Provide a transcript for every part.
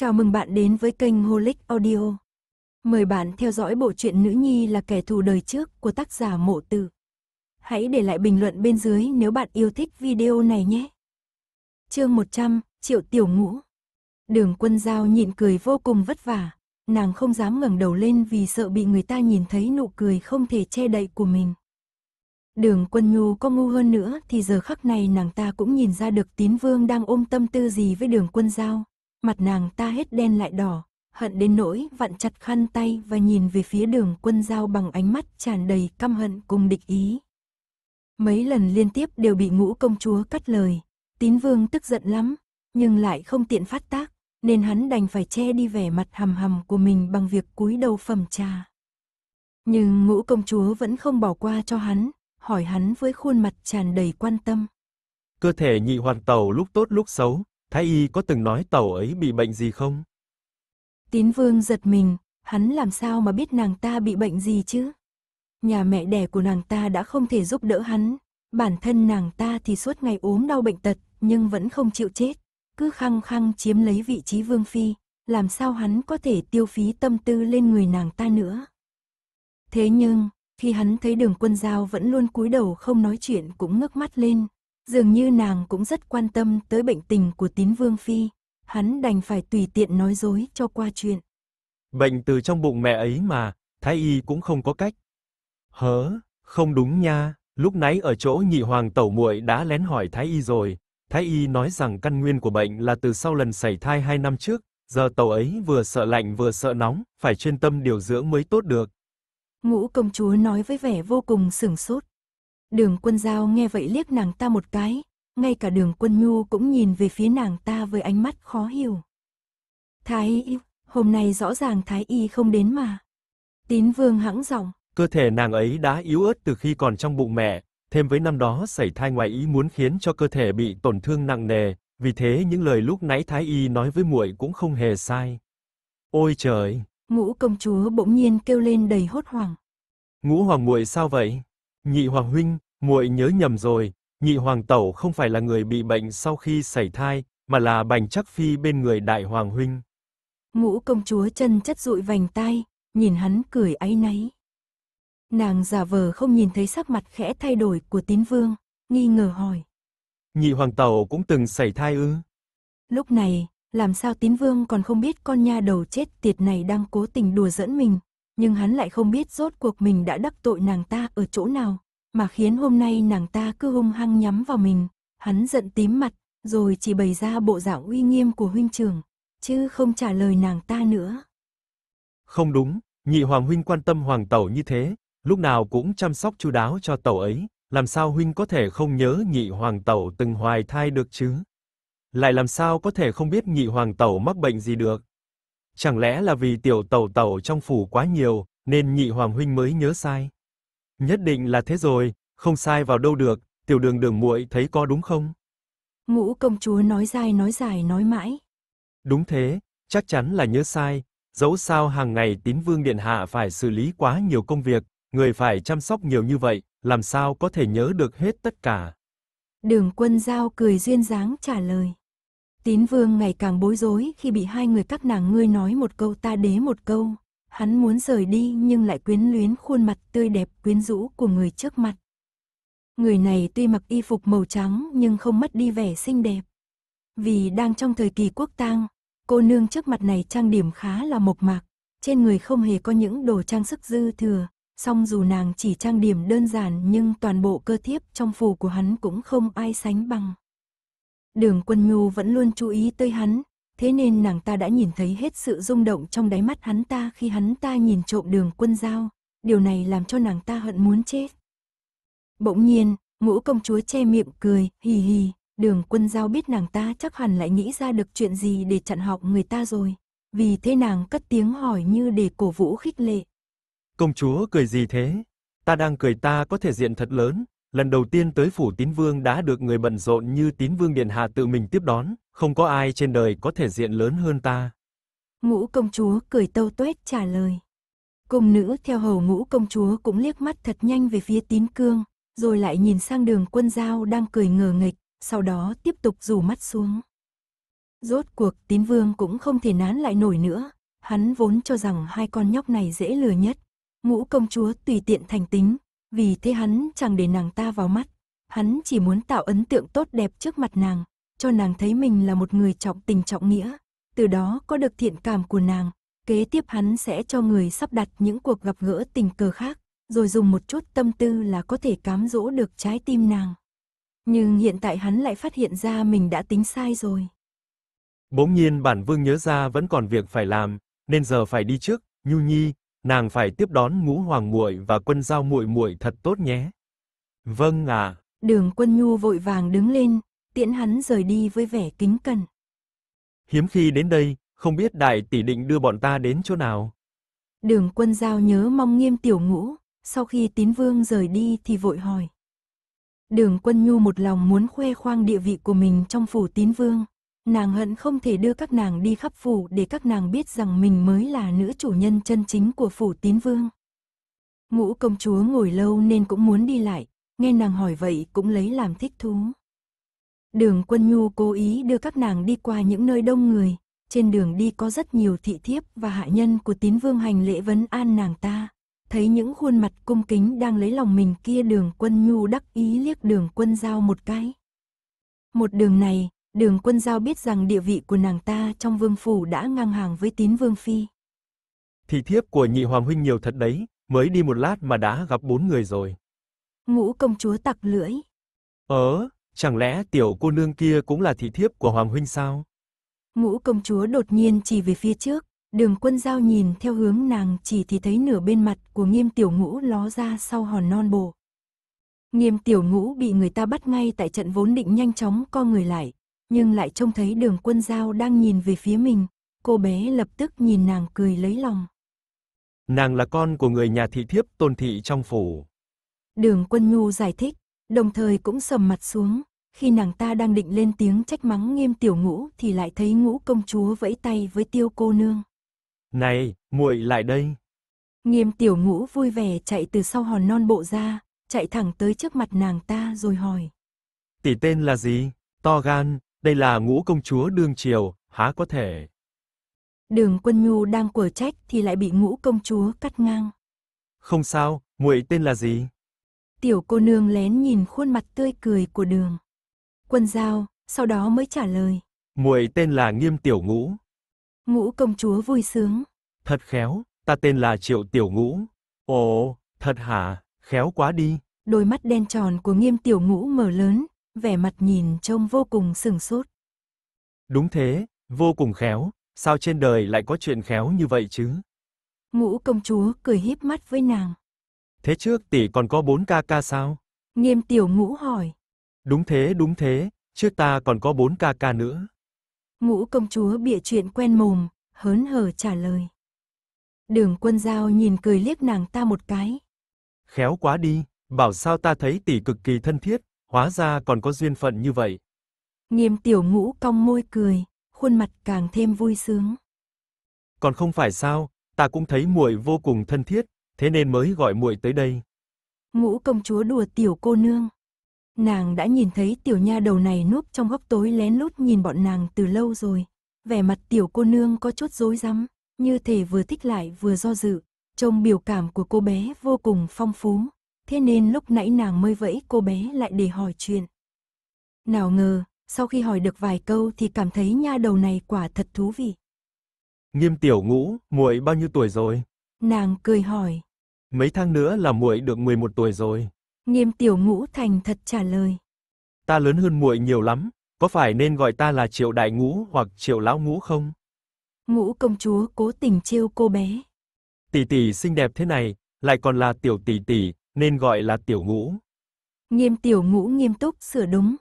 Chào mừng bạn đến với kênh Holic Audio. Mời bạn theo dõi bộ truyện Nữ Nhi là kẻ thù đời trước của tác giả Mộ Tử. Hãy để lại bình luận bên dưới nếu bạn yêu thích video này nhé. Chương 100, Triệu Tiểu Ngũ. Đường Quân Giao nhịn cười vô cùng vất vả, nàng không dám ngẩng đầu lên vì sợ bị người ta nhìn thấy nụ cười không thể che đậy của mình. Đường Quân Nhu có ngu hơn nữa thì giờ khắc này nàng ta cũng nhìn ra được Tín Vương đang ôm tâm tư gì với Đường Quân Giao mặt nàng ta hết đen lại đỏ, hận đến nỗi vặn chặt khăn tay và nhìn về phía đường quân giao bằng ánh mắt tràn đầy căm hận cùng địch ý. Mấy lần liên tiếp đều bị ngũ công chúa cắt lời, tín vương tức giận lắm, nhưng lại không tiện phát tác, nên hắn đành phải che đi vẻ mặt hầm hầm của mình bằng việc cúi đầu phẩm trà. Nhưng ngũ công chúa vẫn không bỏ qua cho hắn, hỏi hắn với khuôn mặt tràn đầy quan tâm. Cơ thể nhị hoàn tàu lúc tốt lúc xấu, Thái y có từng nói tàu ấy bị bệnh gì không? Tín vương giật mình, hắn làm sao mà biết nàng ta bị bệnh gì chứ? Nhà mẹ đẻ của nàng ta đã không thể giúp đỡ hắn, bản thân nàng ta thì suốt ngày ốm đau bệnh tật, nhưng vẫn không chịu chết, cứ khăng khăng chiếm lấy vị trí vương phi, làm sao hắn có thể tiêu phí tâm tư lên người nàng ta nữa. Thế nhưng, khi hắn thấy đường quân giao vẫn luôn cúi đầu không nói chuyện cũng ngước mắt lên, Dường như nàng cũng rất quan tâm tới bệnh tình của tín vương phi, hắn đành phải tùy tiện nói dối cho qua chuyện. Bệnh từ trong bụng mẹ ấy mà, thái y cũng không có cách. Hớ, không đúng nha, lúc nãy ở chỗ nhị hoàng tẩu muội đã lén hỏi thái y rồi, thái y nói rằng căn nguyên của bệnh là từ sau lần sảy thai hai năm trước, giờ tẩu ấy vừa sợ lạnh vừa sợ nóng, phải chuyên tâm điều dưỡng mới tốt được. Ngũ công chúa nói với vẻ vô cùng sửng sốt. Đường quân giao nghe vậy liếc nàng ta một cái, ngay cả đường quân nhu cũng nhìn về phía nàng ta với ánh mắt khó hiểu. Thái y, hôm nay rõ ràng Thái y không đến mà. Tín vương hãng giọng. Cơ thể nàng ấy đã yếu ớt từ khi còn trong bụng mẹ, thêm với năm đó xảy thai ngoài ý muốn khiến cho cơ thể bị tổn thương nặng nề, vì thế những lời lúc nãy Thái y nói với muội cũng không hề sai. Ôi trời! Ngũ công chúa bỗng nhiên kêu lên đầy hốt hoảng. Ngũ hoàng muội sao vậy? Nhị hoàng huynh, muội nhớ nhầm rồi, nhị hoàng tẩu không phải là người bị bệnh sau khi xảy thai, mà là bành chắc phi bên người đại hoàng huynh. Ngũ công chúa chân chất dụi vành tai, nhìn hắn cười áy náy. Nàng giả vờ không nhìn thấy sắc mặt khẽ thay đổi của tín vương, nghi ngờ hỏi. Nhị hoàng tẩu cũng từng xảy thai ư? Lúc này, làm sao tín vương còn không biết con nha đầu chết tiệt này đang cố tình đùa dẫn mình, nhưng hắn lại không biết rốt cuộc mình đã đắc tội nàng ta ở chỗ nào, mà khiến hôm nay nàng ta cứ hung hăng nhắm vào mình. Hắn giận tím mặt, rồi chỉ bày ra bộ dạng uy nghiêm của huynh trưởng, chứ không trả lời nàng ta nữa. Không đúng, nhị hoàng huynh quan tâm hoàng tẩu như thế, lúc nào cũng chăm sóc chu đáo cho tẩu ấy, làm sao huynh có thể không nhớ nhị hoàng tẩu từng hoài thai được chứ? Lại làm sao có thể không biết nhị hoàng tẩu mắc bệnh gì được? Chẳng lẽ là vì tiểu tẩu tẩu trong phủ quá nhiều, nên nhị hoàng huynh mới nhớ sai? Nhất định là thế rồi, không sai vào đâu được, tiểu đường đường muội thấy có đúng không? Ngũ công chúa nói dài nói dài nói mãi. Đúng thế, chắc chắn là nhớ sai, dẫu sao hàng ngày tín vương điện hạ phải xử lý quá nhiều công việc, người phải chăm sóc nhiều như vậy, làm sao có thể nhớ được hết tất cả. Đường quân giao cười duyên dáng trả lời. Tín vương ngày càng bối rối khi bị hai người các nàng ngươi nói một câu ta đế một câu. Hắn muốn rời đi nhưng lại quyến luyến khuôn mặt tươi đẹp quyến rũ của người trước mặt. Người này tuy mặc y phục màu trắng nhưng không mất đi vẻ xinh đẹp. Vì đang trong thời kỳ quốc tang, cô nương trước mặt này trang điểm khá là mộc mạc, trên người không hề có những đồ trang sức dư thừa, song dù nàng chỉ trang điểm đơn giản nhưng toàn bộ cơ thiếp trong phủ của hắn cũng không ai sánh bằng. Đường Quân Nhu vẫn luôn chú ý tới hắn, thế nên nàng ta đã nhìn thấy hết sự rung động trong đáy mắt hắn ta khi hắn ta nhìn trộm đường quân giao, điều này làm cho nàng ta hận muốn chết. Bỗng nhiên, ngũ công chúa che miệng cười, hì hì, đường quân giao biết nàng ta chắc hẳn lại nghĩ ra được chuyện gì để chặn học người ta rồi, vì thế nàng cất tiếng hỏi như để cổ vũ khích lệ. Công chúa cười gì thế? Ta đang cười ta có thể diện thật lớn, lần đầu tiên tới phủ tín vương đã được người bận rộn như tín vương điện hạ tự mình tiếp đón, không có ai trên đời có thể diện lớn hơn ta. Ngũ công chúa cười tâu tuét trả lời. Cung nữ theo hầu ngũ công chúa cũng liếc mắt thật nhanh về phía tín cương, rồi lại nhìn sang đường quân giao đang cười ngờ nghịch, sau đó tiếp tục rủ mắt xuống. Rốt cuộc tín vương cũng không thể nán lại nổi nữa, hắn vốn cho rằng hai con nhóc này dễ lừa nhất. Ngũ công chúa tùy tiện thành tính, vì thế hắn chẳng để nàng ta vào mắt. Hắn chỉ muốn tạo ấn tượng tốt đẹp trước mặt nàng, cho nàng thấy mình là một người trọng tình trọng nghĩa, từ đó có được thiện cảm của nàng. Kế tiếp hắn sẽ cho người sắp đặt những cuộc gặp gỡ tình cờ khác, rồi dùng một chút tâm tư là có thể cám dỗ được trái tim nàng. Nhưng hiện tại hắn lại phát hiện ra mình đã tính sai rồi. Bỗng nhiên bản vương nhớ ra vẫn còn việc phải làm, nên giờ phải đi trước, Nhu Nhi, nàng phải tiếp đón ngũ hoàng muội và quân giao muội muội thật tốt nhé. Vâng ạ. Đường quân nhu vội vàng đứng lên, tiễn hắn rời đi với vẻ kính cẩn. Hiếm khi đến đây, không biết đại tỷ định đưa bọn ta đến chỗ nào. Đường quân giao nhớ mong nghiêm tiểu ngũ, sau khi tín vương rời đi thì vội hỏi. Đường quân nhu một lòng muốn khoe khoang địa vị của mình trong phủ tín vương. Nàng hận không thể đưa các nàng đi khắp phủ để các nàng biết rằng mình mới là nữ chủ nhân chân chính của phủ tín vương. Ngũ công chúa ngồi lâu nên cũng muốn đi lại, nghe nàng hỏi vậy cũng lấy làm thích thú. Đường quân nhu cố ý đưa các nàng đi qua những nơi đông người, trên đường đi có rất nhiều thị thiếp và hạ nhân của tín vương hành lễ vấn an nàng ta. Thấy những khuôn mặt cung kính đang lấy lòng mình kia đường quân nhu đắc ý liếc đường quân giao một cái. Một đường này, đường quân giao biết rằng địa vị của nàng ta trong vương phủ đã ngang hàng với tín vương phi. Thị thiếp của nhị hoàng huynh nhiều thật đấy, mới đi một lát mà đã gặp bốn người rồi. Ngũ công chúa tặc lưỡi. Ờ, chẳng lẽ tiểu cô nương kia cũng là thị thiếp của hoàng huynh sao? Ngũ công chúa đột nhiên chỉ về phía trước, đường quân giao nhìn theo hướng nàng chỉ thì thấy nửa bên mặt của nghiêm tiểu ngũ ló ra sau hòn non bộ. Nghiêm tiểu ngũ bị người ta bắt ngay tại trận vốn định nhanh chóng co người lại, nhưng lại trông thấy đường quân giao đang nhìn về phía mình, cô bé lập tức nhìn nàng cười lấy lòng. Nàng là con của người nhà thị thiếp tôn thị trong phủ. Đường quân nhu giải thích, đồng thời cũng sầm mặt xuống, khi nàng ta đang định lên tiếng trách mắng nghiêm tiểu ngũ thì lại thấy ngũ công chúa vẫy tay với tiêu cô nương. Này, muội lại đây. Nghiêm tiểu ngũ vui vẻ chạy từ sau hòn non bộ ra, chạy thẳng tới trước mặt nàng ta rồi hỏi. Tỷ tên là gì? To gan, đây là ngũ công chúa đương triều, há có thể. Đường quân nhu đang quở trách thì lại bị ngũ công chúa cắt ngang. Không sao, muội tên là gì? Tiểu cô nương lén nhìn khuôn mặt tươi cười của đường. Quân giao, sau đó mới trả lời. Muội tên là Nghiêm Tiểu Ngũ. Ngũ công chúa vui sướng. Thật khéo, ta tên là Triệu Tiểu Ngũ. Ồ, thật hả, khéo quá đi. Đôi mắt đen tròn của Nghiêm Tiểu Ngũ mở lớn, vẻ mặt nhìn trông vô cùng sừng sốt. Đúng thế, vô cùng khéo, sao trên đời lại có chuyện khéo như vậy chứ? Ngũ công chúa cười híp mắt với nàng. Thế trước tỷ còn có bốn ca ca sao? Nghiêm tiểu ngũ hỏi. Đúng thế, đúng thế, trước ta còn có bốn ca ca nữa. Ngũ công chúa bịa chuyện quen mồm, hớn hở trả lời. Đường quân giao nhìn cười liếc nàng ta một cái. Khéo quá đi, bảo sao ta thấy tỷ cực kỳ thân thiết, hóa ra còn có duyên phận như vậy. Nghiêm tiểu ngũ cong môi cười, khuôn mặt càng thêm vui sướng. Còn không phải sao, ta cũng thấy muội vô cùng thân thiết, thế nên mới gọi muội tới đây. Ngũ công chúa đùa tiểu cô nương. Nàng đã nhìn thấy tiểu nha đầu này núp trong góc tối lén lút nhìn bọn nàng từ lâu rồi. Vẻ mặt tiểu cô nương có chút rối rắm, như thể vừa thích lại vừa do dự. Trông biểu cảm của cô bé vô cùng phong phú, thế nên lúc nãy nàng mới vẫy cô bé lại để hỏi chuyện. Nào ngờ, sau khi hỏi được vài câu thì cảm thấy nha đầu này quả thật thú vị. Nghiêm tiểu ngũ, muội bao nhiêu tuổi rồi? Nàng cười hỏi. Mấy tháng nữa là muội được 11 tuổi rồi. Nghiêm tiểu ngũ thành thật trả lời. Ta lớn hơn muội nhiều lắm, có phải nên gọi ta là triệu đại ngũ hoặc triệu lão ngũ không? Ngũ công chúa cố tình trêu cô bé. Tỷ tỷ xinh đẹp thế này, lại còn là tiểu tỷ tỷ, nên gọi là tiểu ngũ. Nghiêm tiểu ngũ nghiêm túc sửa đúng.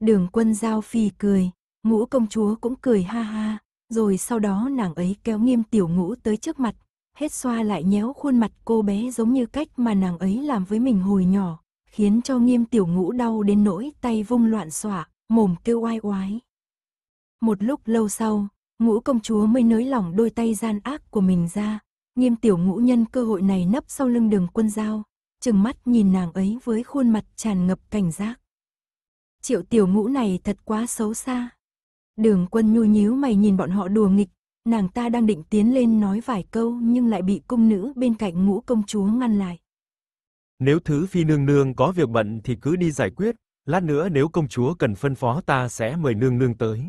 Đường quân giao phi cười, ngũ công chúa cũng cười ha ha, rồi sau đó nàng ấy kéo nghiêm tiểu ngũ tới trước mặt, hết xoa lại nhéo khuôn mặt cô bé giống như cách mà nàng ấy làm với mình hồi nhỏ, khiến cho nghiêm tiểu ngũ đau đến nỗi tay vung loạn xỏa, mồm kêu oai oái. Một lúc lâu sau, ngũ công chúa mới nới lỏng đôi tay gian ác của mình ra, nghiêm tiểu ngũ nhân cơ hội này nấp sau lưng đường quân giao, chừng mắt nhìn nàng ấy với khuôn mặt tràn ngập cảnh giác. Triệu tiểu ngũ này thật quá xấu xa. Đường quân nhu nhíu mày nhìn bọn họ đùa nghịch, nàng ta đang định tiến lên nói vài câu nhưng lại bị cung nữ bên cạnh ngũ công chúa ngăn lại. Nếu thứ phi nương nương có việc bận thì cứ đi giải quyết, lát nữa nếu công chúa cần phân phó ta sẽ mời nương nương tới.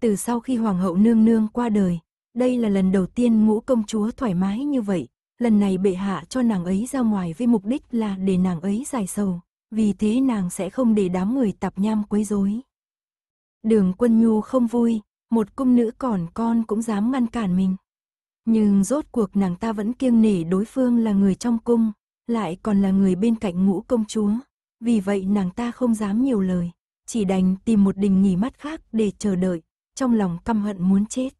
Từ sau khi hoàng hậu nương nương qua đời, đây là lần đầu tiên ngũ công chúa thoải mái như vậy, lần này bệ hạ cho nàng ấy ra ngoài với mục đích là để nàng ấy giải sầu, vì thế nàng sẽ không để đám người tạp nham quấy rối. Đường quân nhu không vui, một cung nữ còn con cũng dám ngăn cản mình. Nhưng rốt cuộc nàng ta vẫn kiêng nể đối phương là người trong cung, lại còn là người bên cạnh ngũ công chúa. Vì vậy nàng ta không dám nhiều lời, chỉ đành tìm một đình nghỉ mắt khác để chờ đợi, trong lòng căm hận muốn chết.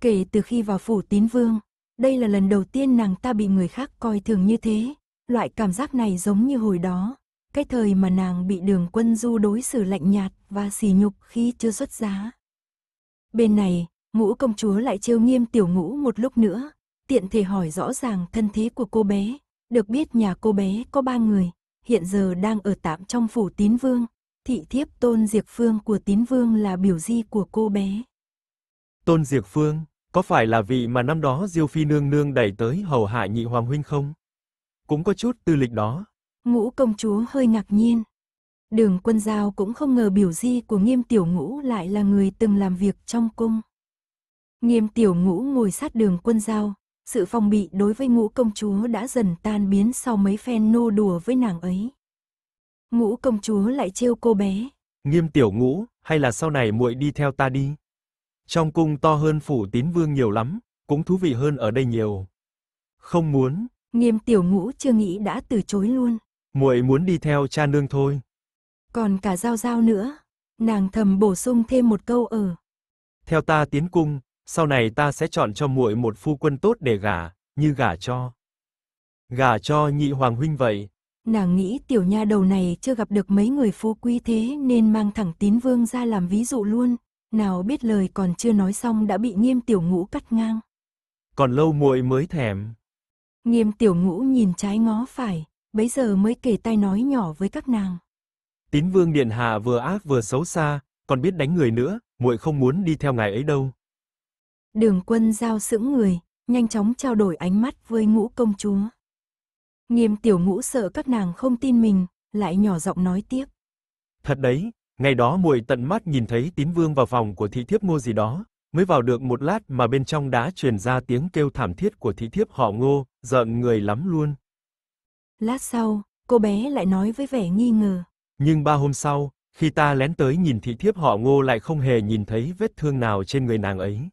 Kể từ khi vào phủ tín vương, đây là lần đầu tiên nàng ta bị người khác coi thường như thế, loại cảm giác này giống như hồi đó, cái thời mà nàng bị đường quân du đối xử lạnh nhạt và sỉ nhục khi chưa xuất giá. Bên này, ngũ công chúa lại trêu nghiêm tiểu ngũ một lúc nữa, tiện thể hỏi rõ ràng thân thế của cô bé, được biết nhà cô bé có ba người, hiện giờ đang ở tạm trong phủ tín vương, thị thiếp tôn diệt phương của tín vương là biểu di của cô bé. Tôn diệt phương, có phải là vị mà năm đó Diêu Phi nương nương đẩy tới hầu hạ nhị hoàng huynh không? Cũng có chút tư lịch đó. Ngũ công chúa hơi ngạc nhiên. Đường quân giao cũng không ngờ biểu di của nghiêm tiểu ngũ lại là người từng làm việc trong cung. Nghiêm tiểu ngũ ngồi sát đường quân giao, sự phòng bị đối với ngũ công chúa đã dần tan biến sau mấy phen nô đùa với nàng ấy. Ngũ công chúa lại trêu cô bé. Nghiêm tiểu ngũ, hay là sau này muội đi theo ta đi? Trong cung to hơn phủ tín vương nhiều lắm, cũng thú vị hơn ở đây nhiều. Không muốn. Nghiêm tiểu ngũ chưa nghĩ đã từ chối luôn. muội muốn đi theo cha nương thôi. Còn cả giao giao nữa. Nàng thầm bổ sung thêm một câu ở. Theo ta tiến cung, sau này ta sẽ chọn cho muội một phu quân tốt để gả, như gả cho. Gả cho nhị hoàng huynh vậy. Nàng nghĩ tiểu nha đầu này chưa gặp được mấy người phú quý thế nên mang thẳng tín vương ra làm ví dụ luôn. Nào biết lời còn chưa nói xong đã bị nghiêm tiểu ngũ cắt ngang. Còn lâu muội mới thèm. Nghiêm tiểu ngũ nhìn trái ngó phải, bấy giờ mới kể tay nói nhỏ với các nàng. Tín vương điện hạ vừa ác vừa xấu xa, còn biết đánh người nữa, muội không muốn đi theo ngài ấy đâu. Đường quân giao sững người, nhanh chóng trao đổi ánh mắt với ngũ công chúa. Nghiêm tiểu ngũ sợ các nàng không tin mình, lại nhỏ giọng nói tiếp. Thật đấy, ngày đó muội tận mắt nhìn thấy tín vương vào phòng của thị thiếp ngô gì đó, mới vào được một lát mà bên trong đã truyền ra tiếng kêu thảm thiết của thị thiếp họ ngô, giận người lắm luôn. Lát sau, cô bé lại nói với vẻ nghi ngờ. Nhưng ba hôm sau, khi ta lén tới nhìn thị thiếp họ ngô lại không hề nhìn thấy vết thương nào trên người nàng ấy.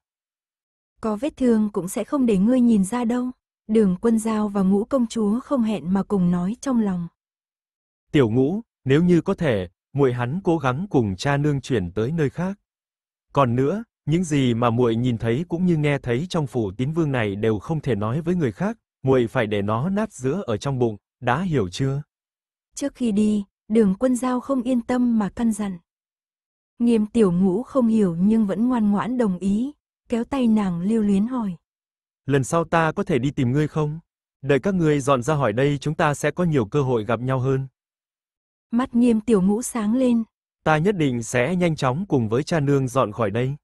Có vết thương cũng sẽ không để ngươi nhìn ra đâu. Đường quân giao và ngũ công chúa không hẹn mà cùng nói trong lòng. Tiểu ngũ, nếu như có thể, muội hắn cố gắng cùng cha nương chuyển tới nơi khác. Còn nữa, những gì mà muội nhìn thấy cũng như nghe thấy trong phủ tín vương này đều không thể nói với người khác, muội phải để nó nát giữa ở trong bụng, đã hiểu chưa? Trước khi đi, đường quân giao không yên tâm mà căn dặn. Nghiêm tiểu ngũ không hiểu nhưng vẫn ngoan ngoãn đồng ý, kéo tay nàng lưu luyến hỏi. Lần sau ta có thể đi tìm ngươi không? Đợi các ngươi dọn ra hỏi đây chúng ta sẽ có nhiều cơ hội gặp nhau hơn. Mắt nghiêm tiểu ngũ sáng lên. Ta nhất định sẽ nhanh chóng cùng với cha nương dọn khỏi đây.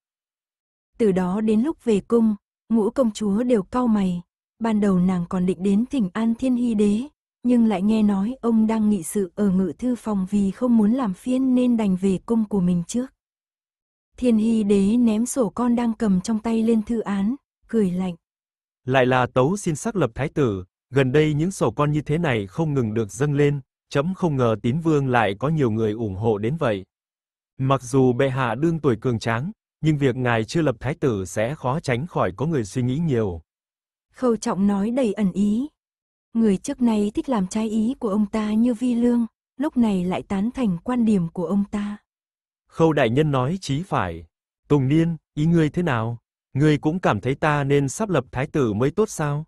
Từ đó đến lúc về cung, ngũ công chúa đều cau mày. Ban đầu nàng còn định đến thỉnh an thiên hy đế, nhưng lại nghe nói ông đang nghị sự ở ngự thư phòng vì không muốn làm phiên nên đành về cung của mình trước. Thiên hy đế ném sổ con đang cầm trong tay lên thư án, cười lạnh. Lại là tấu xin xác lập thái tử, gần đây những sổ con như thế này không ngừng được dâng lên, chấm không ngờ tín vương lại có nhiều người ủng hộ đến vậy. Mặc dù bệ hạ đương tuổi cường tráng, nhưng việc ngài chưa lập thái tử sẽ khó tránh khỏi có người suy nghĩ nhiều. Khâu trọng nói đầy ẩn ý. Người trước này thích làm trái ý của ông ta như vi lương, lúc này lại tán thành quan điểm của ông ta. Khâu đại nhân nói chí phải. Tùng niên, ý ngươi thế nào? Ngươi cũng cảm thấy ta nên sắp lập thái tử mới tốt sao?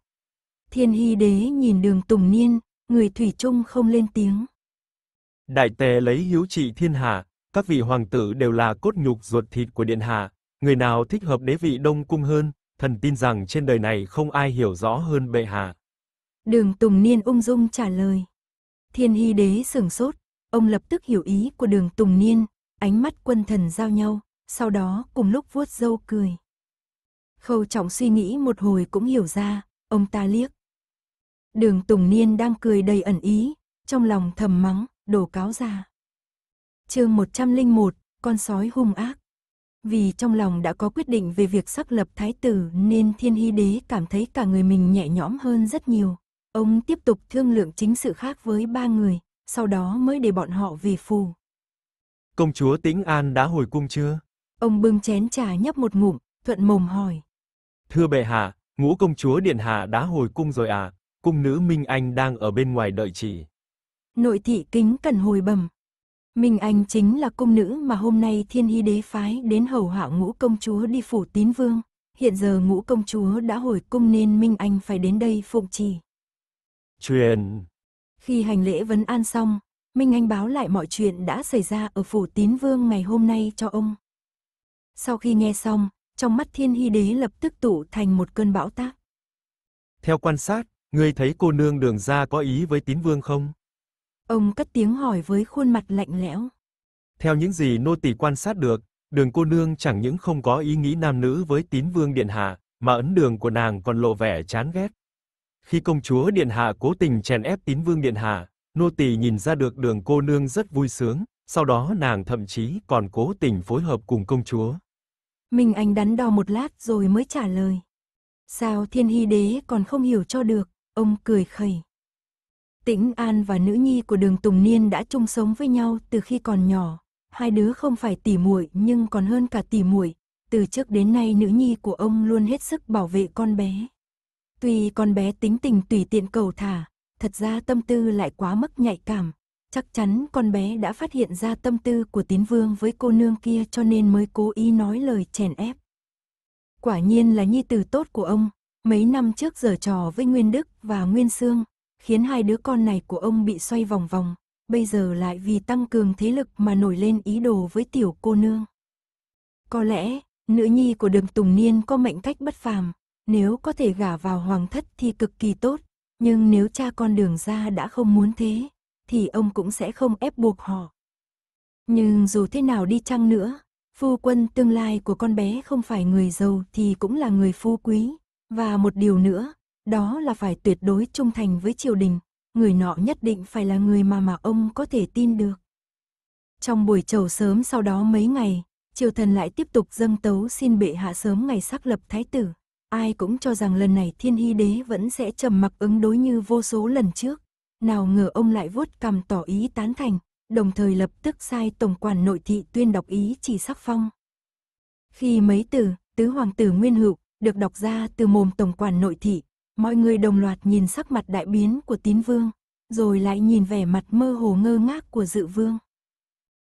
Thiên hy đế nhìn đường tùng niên, người thủy chung không lên tiếng. Đại tề lấy hiếu trị thiên hạ, các vị hoàng tử đều là cốt nhục ruột thịt của điện hạ, người nào thích hợp đế vị đông cung hơn, thần tin rằng trên đời này không ai hiểu rõ hơn bệ hạ. Đường Tùng Niên ung dung trả lời. Thiên hy đế sửng sốt, ông lập tức hiểu ý của đường Tùng Niên, ánh mắt quân thần giao nhau, sau đó cùng lúc vuốt râu cười. Khâu trọng suy nghĩ một hồi cũng hiểu ra, ông ta liếc. Đường Tùng Niên đang cười đầy ẩn ý, trong lòng thầm mắng, đồ cáo già. chương 101, con sói hung ác. Vì trong lòng đã có quyết định về việc xác lập thái tử nên thiên hy đế cảm thấy cả người mình nhẹ nhõm hơn rất nhiều. Ông tiếp tục thương lượng chính sự khác với ba người, sau đó mới để bọn họ về phù. Công chúa Tĩnh An đã hồi cung chưa? Ông bưng chén trà nhấp một ngụm, thuận mồm hỏi. Thưa bệ hạ, ngũ công chúa Điện Hạ đã hồi cung rồi à, cung nữ Minh Anh đang ở bên ngoài đợi chỉ. Nội thị kính cần hồi bẩm. Minh Anh chính là cung nữ mà hôm nay thiên hy đế phái đến hầu hạ ngũ công chúa đi phủ tín vương. Hiện giờ ngũ công chúa đã hồi cung nên Minh Anh phải đến đây phụng trì. Truyền. Khi hành lễ vấn an xong, Minh Anh báo lại mọi chuyện đã xảy ra ở phủ tín vương ngày hôm nay cho ông. Sau khi nghe xong, trong mắt thiên hy đế lập tức tụ thành một cơn bão táp. Theo quan sát, ngươi thấy cô nương đường ra có ý với tín vương không? Ông cất tiếng hỏi với khuôn mặt lạnh lẽo. Theo những gì nô tỳ quan sát được, đường cô nương chẳng những không có ý nghĩ nam nữ với tín vương điện hạ, mà ấn đường của nàng còn lộ vẻ chán ghét. Khi công chúa điện hạ cố tình chèn ép tín vương điện hạ, nô tỳ nhìn ra được đường cô nương rất vui sướng, sau đó nàng thậm chí còn cố tình phối hợp cùng công chúa. Minh Anh đắn đo một lát rồi mới trả lời. Sao thiên hy đế còn không hiểu cho được, ông cười khẩy. Tĩnh An và nữ nhi của đường Tùng Niên đã chung sống với nhau từ khi còn nhỏ. Hai đứa không phải tỉ muội nhưng còn hơn cả tỉ muội. Từ trước đến nay nữ nhi của ông luôn hết sức bảo vệ con bé. Tuy con bé tính tình tùy tiện cầu thả, thật ra tâm tư lại quá mức nhạy cảm. Chắc chắn con bé đã phát hiện ra tâm tư của tín vương với cô nương kia cho nên mới cố ý nói lời chèn ép. Quả nhiên là nhi tử tốt của ông, mấy năm trước giở trò với Nguyên Đức và Nguyên Sương, khiến hai đứa con này của ông bị xoay vòng vòng, bây giờ lại vì tăng cường thế lực mà nổi lên ý đồ với tiểu cô nương. Có lẽ, nữ nhi của đường Tùng Niên có mệnh cách bất phàm, nếu có thể gả vào hoàng thất thì cực kỳ tốt, nhưng nếu cha con đường ra đã không muốn thế, thì ông cũng sẽ không ép buộc họ. Nhưng dù thế nào đi chăng nữa, phu quân tương lai của con bé không phải người giàu thì cũng là người phú quý, và một điều nữa, đó là phải tuyệt đối trung thành với triều đình, người nọ nhất định phải là người mà mà ông có thể tin được. Trong buổi chầu sớm sau đó mấy ngày, triều thần lại tiếp tục dâng tấu xin bệ hạ sớm ngày xác lập thái tử. Ai cũng cho rằng lần này thiên hy đế vẫn sẽ trầm mặc ứng đối như vô số lần trước. Nào ngờ ông lại vuốt cằm tỏ ý tán thành, đồng thời lập tức sai tổng quản nội thị tuyên đọc ý chỉ sắc phong. Khi mấy từ, tứ hoàng tử nguyên hữu, được đọc ra từ mồm tổng quản nội thị, mọi người đồng loạt nhìn sắc mặt đại biến của tín vương, rồi lại nhìn vẻ mặt mơ hồ ngơ ngác của dự vương.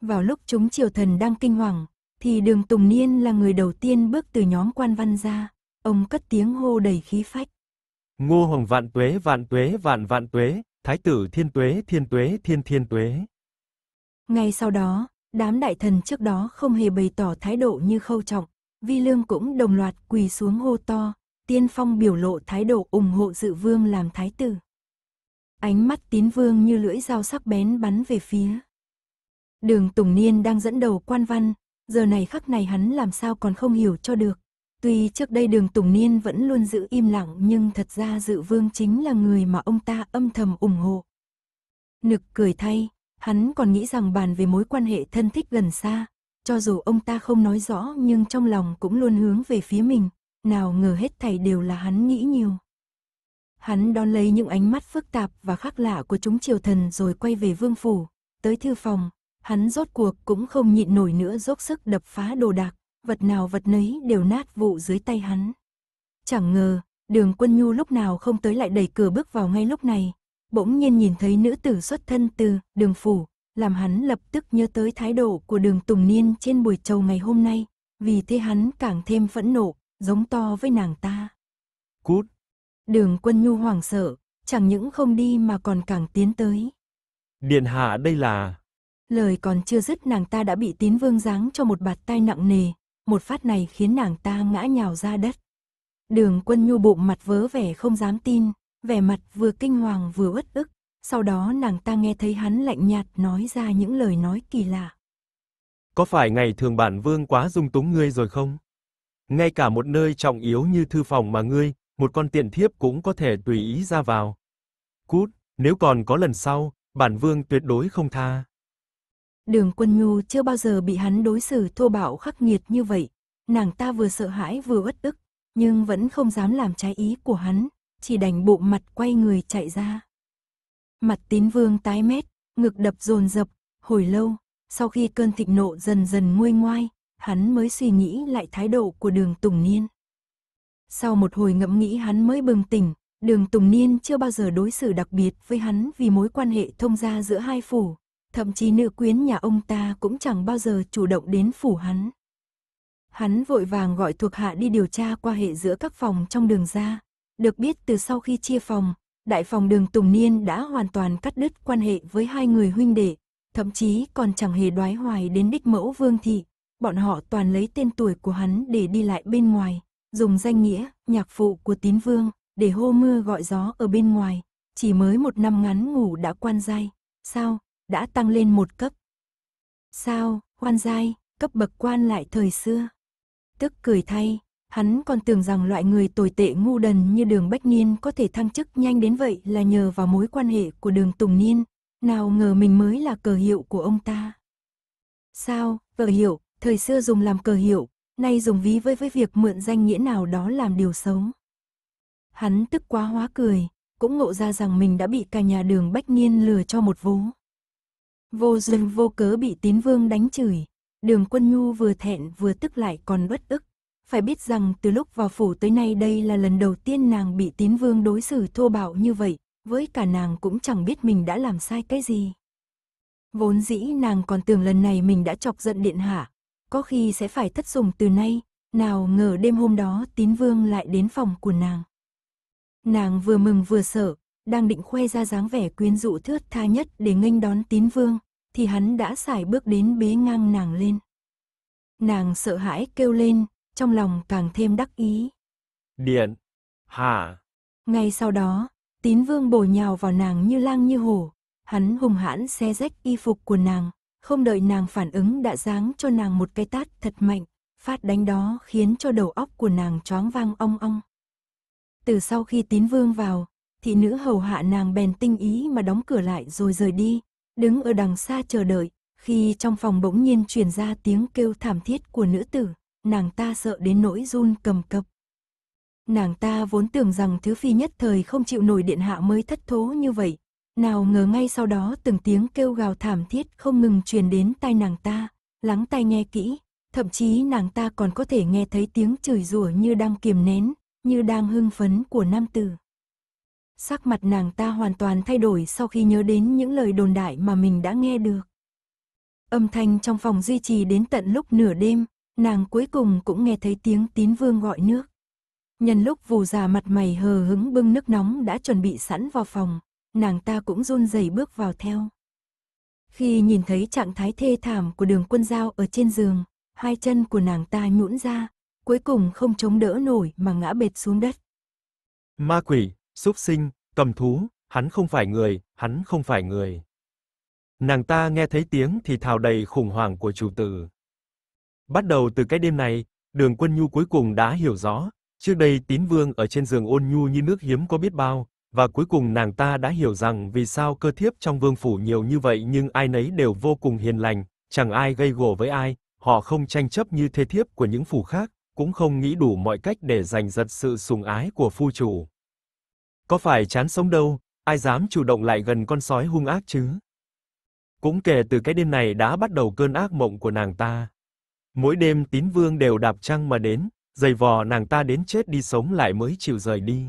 Vào lúc chúng triều thần đang kinh hoàng, thì đường Tùng Niên là người đầu tiên bước từ nhóm quan văn ra, ông cất tiếng hô đầy khí phách. Ngô Hoàng vạn tuế vạn tuế vạn vạn tuế, Thái tử thiên tuế thiên tuế thiên thiên tuế. Ngay sau đó, đám đại thần trước đó không hề bày tỏ thái độ như khâu trọng, vi lương cũng đồng loạt quỳ xuống hô to, tiên phong biểu lộ thái độ ủng hộ dự vương làm thái tử. Ánh mắt tín vương như lưỡi dao sắc bén bắn về phía. Đường Tùng Niên đang dẫn đầu quan văn, giờ này khắc này hắn làm sao còn không hiểu cho được. Tuy trước đây đường Tùng Niên vẫn luôn giữ im lặng nhưng thật ra dự vương chính là người mà ông ta âm thầm ủng hộ. Nực cười thay, hắn còn nghĩ rằng bàn về mối quan hệ thân thích gần xa, cho dù ông ta không nói rõ nhưng trong lòng cũng luôn hướng về phía mình, nào ngờ hết thảy đều là hắn nghĩ nhiều. Hắn đón lấy những ánh mắt phức tạp và khác lạ của chúng triều thần rồi quay về vương phủ, tới thư phòng, hắn rốt cuộc cũng không nhịn nổi nữa dốc sức đập phá đồ đạc, vật nào vật nấy đều nát vụ dưới tay hắn. Chẳng ngờ, đường quân nhu lúc nào không tới lại đẩy cửa bước vào ngay lúc này, bỗng nhiên nhìn thấy nữ tử xuất thân từ đường phủ, làm hắn lập tức nhớ tới thái độ của đường Tùng Niên trên buổi trầu ngày hôm nay, vì thế hắn càng thêm phẫn nộ, giống to với nàng ta. Cút! Đường quân nhu hoảng sợ, chẳng những không đi mà còn càng tiến tới. Điện hạ đây là... Lời còn chưa dứt nàng ta đã bị tín vương giáng cho một bạt tay nặng nề, một phát này khiến nàng ta ngã nhào ra đất. Đường quân nhu bụng mặt vớ vẻ không dám tin, vẻ mặt vừa kinh hoàng vừa uất ức, sau đó nàng ta nghe thấy hắn lạnh nhạt nói ra những lời nói kỳ lạ. Có phải ngày thường bản vương quá dung túng ngươi rồi không? Ngay cả một nơi trọng yếu như thư phòng mà ngươi, một con tiện thiếp cũng có thể tùy ý ra vào. Cút, nếu còn có lần sau, bản vương tuyệt đối không tha. Đường quân nhu chưa bao giờ bị hắn đối xử thô bạo khắc nghiệt như vậy, nàng ta vừa sợ hãi vừa uất ức, nhưng vẫn không dám làm trái ý của hắn, chỉ đành bụng mặt quay người chạy ra. Mặt tín vương tái mét, ngực đập dồn dập, hồi lâu, sau khi cơn thịnh nộ dần dần nguôi ngoai, hắn mới suy nghĩ lại thái độ của đường Tùng Niên. Sau một hồi ngẫm nghĩ hắn mới bừng tỉnh, đường Tùng Niên chưa bao giờ đối xử đặc biệt với hắn vì mối quan hệ thông gia giữa hai phủ, thậm chí nữ quyến nhà ông ta cũng chẳng bao giờ chủ động đến phủ hắn. Hắn vội vàng gọi thuộc hạ đi điều tra qua hệ giữa các phòng trong đường ra, được biết từ sau khi chia phòng, đại phòng đường Tùng Niên đã hoàn toàn cắt đứt quan hệ với hai người huynh đệ, thậm chí còn chẳng hề đoái hoài đến đích mẫu Vương Thị, bọn họ toàn lấy tên tuổi của hắn để đi lại bên ngoài, dùng danh nghĩa, nhạc phụ của tín vương, để hô mưa gọi gió ở bên ngoài, chỉ mới một năm ngắn ngủ đã quan giai, sao, đã tăng lên một cấp. Sao, quan giai, cấp bậc quan lại thời xưa. Tức cười thay, hắn còn tưởng rằng loại người tồi tệ ngu đần như đường Bách Niên có thể thăng chức nhanh đến vậy là nhờ vào mối quan hệ của đường Tùng Niên, nào ngờ mình mới là cờ hiệu của ông ta. Sao, cờ hiệu, thời xưa dùng làm cờ hiệu, nay dùng ví với với việc mượn danh nghĩa nào đó làm điều xấu. Hắn tức quá hóa cười, cũng ngộ ra rằng mình đã bị cả nhà đường Bách Niên lừa cho một vố. Vô duyên vô cớ bị tín vương đánh chửi, đường quân nhu vừa thẹn vừa tức lại còn bất ức. Phải biết rằng từ lúc vào phủ tới nay đây là lần đầu tiên nàng bị tín vương đối xử thô bạo như vậy, với cả nàng cũng chẳng biết mình đã làm sai cái gì. Vốn dĩ nàng còn tưởng lần này mình đã chọc giận điện hạ, có khi sẽ phải thất sủng từ nay, nào ngờ đêm hôm đó tín vương lại đến phòng của nàng. Nàng vừa mừng vừa sợ, đang định khoe ra dáng vẻ quyến rũ thướt tha nhất để nghênh đón tín vương, thì hắn đã xài bước đến bế ngang nàng lên. Nàng sợ hãi kêu lên, trong lòng càng thêm đắc ý. Điện, hả? Ngay sau đó, tín vương bổ nhào vào nàng như lang như hổ, hắn hùng hãn xé rách y phục của nàng, không đợi nàng phản ứng đã giáng cho nàng một cái tát thật mạnh, phát đánh đó khiến cho đầu óc của nàng choáng vang ong ong. Từ sau khi tín vương vào, thị nữ hầu hạ nàng bèn tinh ý mà đóng cửa lại rồi rời đi, đứng ở đằng xa chờ đợi, khi trong phòng bỗng nhiên truyền ra tiếng kêu thảm thiết của nữ tử, nàng ta sợ đến nỗi run cầm cập. Nàng ta vốn tưởng rằng thứ phi nhất thời không chịu nổi điện hạ mới thất thố như vậy, nào ngờ ngay sau đó từng tiếng kêu gào thảm thiết không ngừng truyền đến tai nàng ta, lắng tai nghe kỹ, thậm chí nàng ta còn có thể nghe thấy tiếng chửi rủa như đang kiềm nén, như đang hưng phấn của nam tử. Sắc mặt nàng ta hoàn toàn thay đổi sau khi nhớ đến những lời đồn đại mà mình đã nghe được. Âm thanh trong phòng duy trì đến tận lúc nửa đêm, nàng cuối cùng cũng nghe thấy tiếng tín vương gọi nước. Nhân lúc vù già mặt mày hờ hứng bưng nước nóng đã chuẩn bị sẵn vào phòng, nàng ta cũng run rẩy bước vào theo. Khi nhìn thấy trạng thái thê thảm của đường quân giao ở trên giường, hai chân của nàng ta nhũn ra, cuối cùng không chống đỡ nổi mà ngã bệt xuống đất. Ma quỷ, súc sinh, cầm thú, hắn không phải người, hắn không phải người. Nàng ta nghe thấy tiếng thì thào đầy khủng hoảng của chủ tử. Bắt đầu từ cái đêm này, đường quân nhu cuối cùng đã hiểu rõ, trước đây tín vương ở trên giường ôn nhu như nước hiếm có biết bao, và cuối cùng nàng ta đã hiểu rằng vì sao cơ thiếp trong vương phủ nhiều như vậy nhưng ai nấy đều vô cùng hiền lành, chẳng ai gây gổ với ai, họ không tranh chấp như thê thiếp của những phủ khác, cũng không nghĩ đủ mọi cách để giành giật sự sủng ái của phu chủ. Có phải chán sống đâu, ai dám chủ động lại gần con sói hung ác chứ? Cũng kể từ cái đêm này đã bắt đầu cơn ác mộng của nàng ta. Mỗi đêm tín vương đều đạp trăng mà đến, giày vò nàng ta đến chết đi sống lại mới chịu rời đi.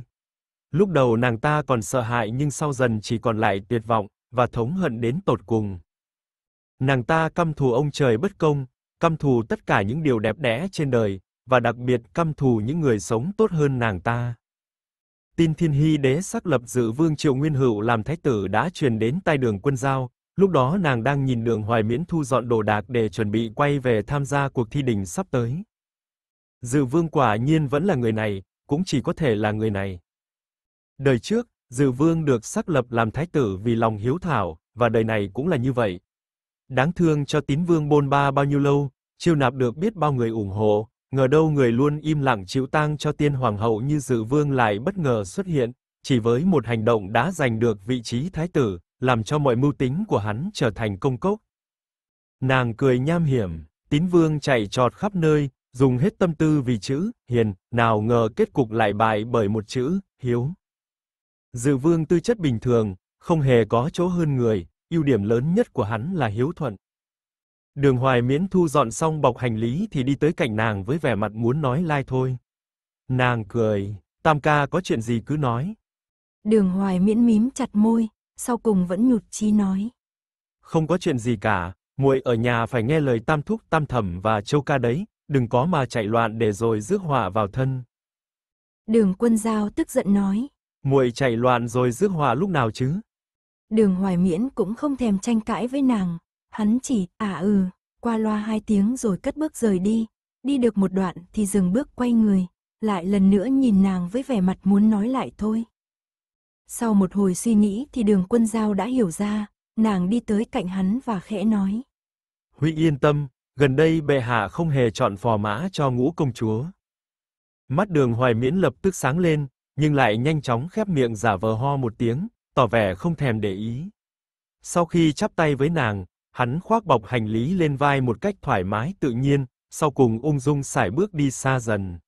Lúc đầu nàng ta còn sợ hãi nhưng sau dần chỉ còn lại tuyệt vọng, và thống hận đến tột cùng. Nàng ta căm thù ông trời bất công, căm thù tất cả những điều đẹp đẽ trên đời, và đặc biệt căm thù những người sống tốt hơn nàng ta. Tin thiên hy đế xác lập dự vương triệu nguyên hữu làm thái tử đã truyền đến tai đường quân giao, lúc đó nàng đang nhìn đường hoài miễn thu dọn đồ đạc để chuẩn bị quay về tham gia cuộc thi đình sắp tới. Dự vương quả nhiên vẫn là người này, cũng chỉ có thể là người này. Đời trước, Dự Vương được xác lập làm thái tử vì lòng hiếu thảo, và đời này cũng là như vậy. Đáng thương cho tín vương bôn ba bao nhiêu lâu, chiêu nạp được biết bao người ủng hộ, ngờ đâu người luôn im lặng chịu tang cho tiên hoàng hậu như dự vương lại bất ngờ xuất hiện, chỉ với một hành động đã giành được vị trí thái tử, làm cho mọi mưu tính của hắn trở thành công cốc. Nàng cười nham hiểm, tín vương chạy trọt khắp nơi, dùng hết tâm tư vì chữ, hiền, nào ngờ kết cục lại bại bởi một chữ, hiếu. Dự vương tư chất bình thường, không hề có chỗ hơn người, ưu điểm lớn nhất của hắn là hiếu thuận. Đường hoài miễn thu dọn xong bọc hành lý thì đi tới cạnh nàng với vẻ mặt muốn nói lai thôi. Nàng cười, tam ca có chuyện gì cứ nói. Đường hoài miễn mím chặt môi, sau cùng vẫn nhụt chí nói. Không có chuyện gì cả, muội ở nhà phải nghe lời tam thúc tam thẩm và châu ca đấy, đừng có mà chạy loạn để rồi rước họa vào thân. Đường quân giao tức giận nói. Muội chạy loạn rồi rước họa lúc nào chứ? Đường hoài miễn cũng không thèm tranh cãi với nàng, hắn chỉ, à ừ, qua loa hai tiếng rồi cất bước rời đi, đi được một đoạn thì dừng bước quay người, lại lần nữa nhìn nàng với vẻ mặt muốn nói lại thôi. Sau một hồi suy nghĩ thì đường quân giao đã hiểu ra, nàng đi tới cạnh hắn và khẽ nói. Huy yên tâm, gần đây bệ hạ không hề chọn phò mã cho ngũ công chúa. Mắt đường hoài miễn lập tức sáng lên, nhưng lại nhanh chóng khép miệng giả vờ ho một tiếng, tỏ vẻ không thèm để ý. Sau khi chắp tay với nàng, hắn khoác bọc hành lý lên vai một cách thoải mái tự nhiên, sau cùng ung dung sải bước đi xa dần.